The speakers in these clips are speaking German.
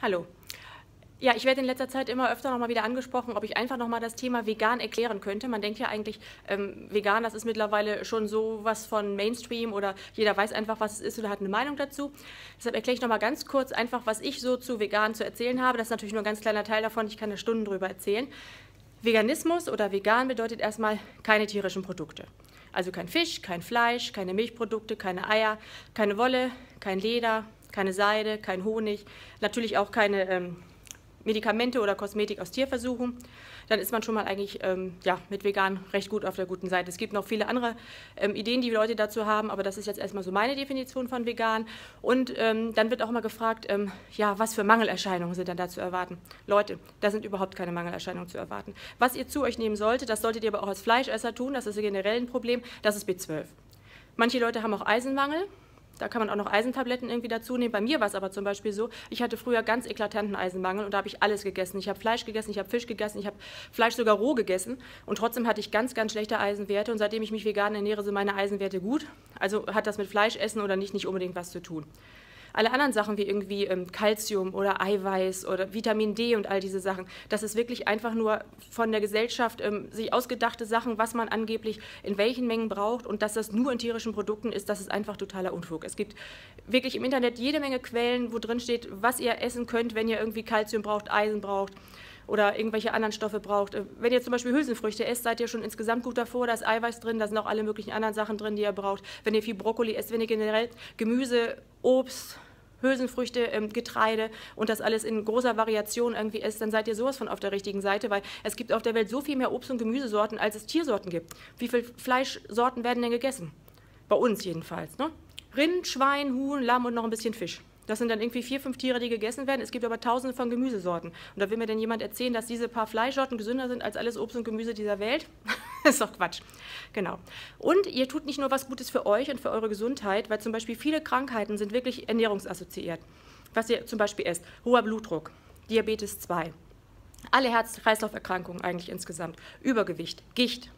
Hallo. Ja, ich werde in letzter Zeit immer öfter noch mal wieder angesprochen, ob ich einfach noch mal das Thema vegan erklären könnte. Man denkt ja eigentlich, ähm, vegan, das ist mittlerweile schon so was von Mainstream oder jeder weiß einfach, was es ist oder hat eine Meinung dazu. Deshalb erkläre ich noch mal ganz kurz einfach, was ich so zu vegan zu erzählen habe. Das ist natürlich nur ein ganz kleiner Teil davon, ich kann eine Stunde drüber erzählen. Veganismus oder vegan bedeutet erstmal keine tierischen Produkte. Also kein Fisch, kein Fleisch, keine Milchprodukte, keine Eier, keine Wolle, kein Leder, keine Seide, kein Honig, natürlich auch keine ähm, Medikamente oder Kosmetik aus Tierversuchen, dann ist man schon mal eigentlich ähm, ja, mit vegan recht gut auf der guten Seite. Es gibt noch viele andere ähm, Ideen, die Leute dazu haben, aber das ist jetzt erstmal so meine Definition von vegan. Und ähm, dann wird auch immer gefragt, ähm, ja, was für Mangelerscheinungen sind dann da zu erwarten? Leute, da sind überhaupt keine Mangelerscheinungen zu erwarten. Was ihr zu euch nehmen solltet, das solltet ihr aber auch als Fleischesser tun, das ist generell ein Problem, das ist B12. Manche Leute haben auch Eisenmangel. Da kann man auch noch Eisentabletten irgendwie dazu nehmen. Bei mir war es aber zum Beispiel so, ich hatte früher ganz eklatanten Eisenmangel und da habe ich alles gegessen. Ich habe Fleisch gegessen, ich habe Fisch gegessen, ich habe Fleisch sogar roh gegessen und trotzdem hatte ich ganz, ganz schlechte Eisenwerte und seitdem ich mich vegan ernähre, sind meine Eisenwerte gut. Also hat das mit Fleischessen oder nicht nicht unbedingt was zu tun. Alle anderen Sachen wie irgendwie ähm, oder Eiweiß oder Vitamin D und all diese Sachen, das ist wirklich einfach nur von der Gesellschaft ähm, sich ausgedachte Sachen, was man angeblich in welchen Mengen braucht und dass das nur in tierischen Produkten ist, das ist einfach totaler Unfug. Es gibt wirklich im Internet jede Menge Quellen, wo drin steht, was ihr essen könnt, wenn ihr irgendwie Kalzium braucht, Eisen braucht oder irgendwelche anderen Stoffe braucht. Äh, wenn ihr zum Beispiel Hülsenfrüchte esst, seid ihr schon insgesamt gut davor. Da ist Eiweiß drin, da sind auch alle möglichen anderen Sachen drin, die ihr braucht. Wenn ihr viel Brokkoli esst, wenn ihr generell Gemüse, Obst, Hülsenfrüchte, ähm, Getreide und das alles in großer Variation irgendwie ist, dann seid ihr sowas von auf der richtigen Seite, weil es gibt auf der Welt so viel mehr Obst- und Gemüsesorten, als es Tiersorten gibt. Wie viele Fleischsorten werden denn gegessen? Bei uns jedenfalls. Ne? Rind, Schwein, Huhn, Lamm und noch ein bisschen Fisch. Das sind dann irgendwie vier, fünf Tiere, die gegessen werden. Es gibt aber tausende von Gemüsesorten. Und da will mir denn jemand erzählen, dass diese paar Fleischsorten gesünder sind als alles Obst und Gemüse dieser Welt? das ist doch Quatsch. Genau. Und ihr tut nicht nur was Gutes für euch und für eure Gesundheit, weil zum Beispiel viele Krankheiten sind wirklich ernährungsassoziiert. Was ihr zum Beispiel esst, hoher Blutdruck, Diabetes 2, alle Herz-Kreislauf-Erkrankungen eigentlich insgesamt, Übergewicht, Gicht,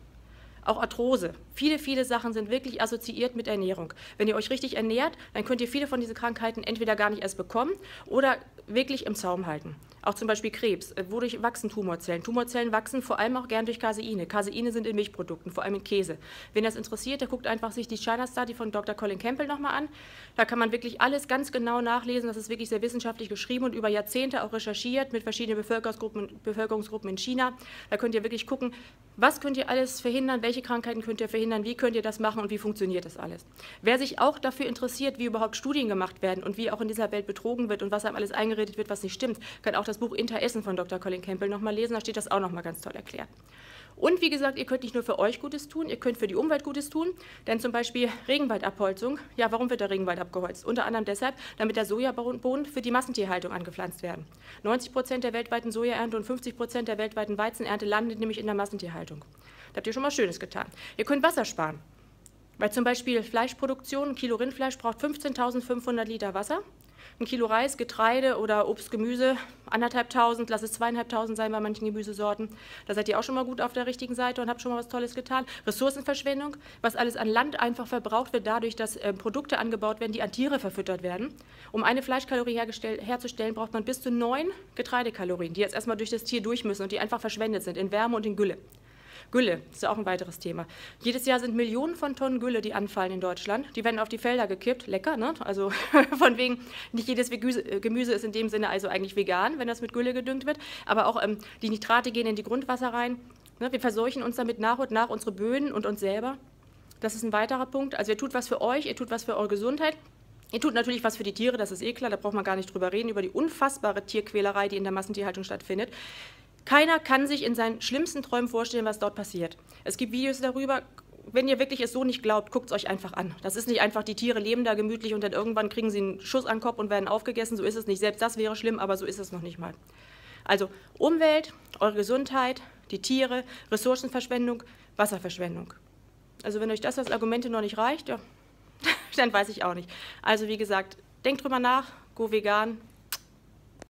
auch Arthrose. Viele, viele Sachen sind wirklich assoziiert mit Ernährung. Wenn ihr euch richtig ernährt, dann könnt ihr viele von diesen Krankheiten entweder gar nicht erst bekommen oder wirklich im Zaum halten. Auch zum Beispiel Krebs. Äh, wodurch wachsen Tumorzellen? Tumorzellen wachsen vor allem auch gern durch Caseine. Caseine sind in Milchprodukten, vor allem in Käse. Wenn das interessiert, der guckt einfach sich die China Study von Dr. Colin Campbell nochmal an. Da kann man wirklich alles ganz genau nachlesen. Das ist wirklich sehr wissenschaftlich geschrieben und über Jahrzehnte auch recherchiert mit verschiedenen Bevölkerungsgruppen, Bevölkerungsgruppen in China. Da könnt ihr wirklich gucken, was könnt ihr alles verhindern, welche Krankheiten könnt ihr verhindern, wie könnt ihr das machen und wie funktioniert das alles. Wer sich auch dafür interessiert, wie überhaupt Studien gemacht werden und wie auch in dieser Welt betrogen wird und was einem alles eingeredet wird, was nicht stimmt, kann auch das Buch Interessen von Dr. Colin Campbell nochmal lesen, da steht das auch nochmal ganz toll erklärt. Und wie gesagt, ihr könnt nicht nur für euch Gutes tun, ihr könnt für die Umwelt Gutes tun, denn zum Beispiel Regenwaldabholzung, ja, warum wird der Regenwald abgeholzt? Unter anderem deshalb, damit der Sojabohnen für die Massentierhaltung angepflanzt werden. 90 Prozent der weltweiten Sojaernte und 50 Prozent der weltweiten Weizenernte landen nämlich in der Massentierhaltung. Da habt ihr schon mal Schönes getan. Ihr könnt Wasser sparen. Weil zum Beispiel Fleischproduktion, ein Kilo Rindfleisch braucht 15.500 Liter Wasser ein Kilo Reis, Getreide oder Obst, Gemüse, anderthalbtausend, lass es zweieinhalbtausend sein bei manchen Gemüsesorten. Da seid ihr auch schon mal gut auf der richtigen Seite und habt schon mal was Tolles getan. Ressourcenverschwendung, was alles an Land einfach verbraucht wird, dadurch, dass äh, Produkte angebaut werden, die an Tiere verfüttert werden. Um eine Fleischkalorie herzustellen, braucht man bis zu neun Getreidekalorien, die jetzt erstmal durch das Tier durch müssen und die einfach verschwendet sind in Wärme und in Gülle. Gülle ist auch ein weiteres Thema. Jedes Jahr sind Millionen von Tonnen Gülle, die anfallen in Deutschland. Die werden auf die Felder gekippt. Lecker, ne? Also von wegen, nicht jedes äh, Gemüse ist in dem Sinne also eigentlich vegan, wenn das mit Gülle gedüngt wird. Aber auch ähm, die Nitrate gehen in die Grundwasser rein. Ne? Wir verseuchen uns damit nach und nach unsere Böden und uns selber. Das ist ein weiterer Punkt. Also ihr tut was für euch, ihr tut was für eure Gesundheit. Ihr tut natürlich was für die Tiere, das ist eh klar, da braucht man gar nicht drüber reden, über die unfassbare Tierquälerei, die in der Massentierhaltung stattfindet. Keiner kann sich in seinen schlimmsten Träumen vorstellen, was dort passiert. Es gibt Videos darüber. Wenn ihr wirklich es so nicht glaubt, guckt es euch einfach an. Das ist nicht einfach, die Tiere leben da gemütlich und dann irgendwann kriegen sie einen Schuss an den Kopf und werden aufgegessen. So ist es nicht. Selbst das wäre schlimm, aber so ist es noch nicht mal. Also Umwelt, eure Gesundheit, die Tiere, Ressourcenverschwendung, Wasserverschwendung. Also wenn euch das als Argumente noch nicht reicht, ja, dann weiß ich auch nicht. Also wie gesagt, denkt drüber nach, go vegan,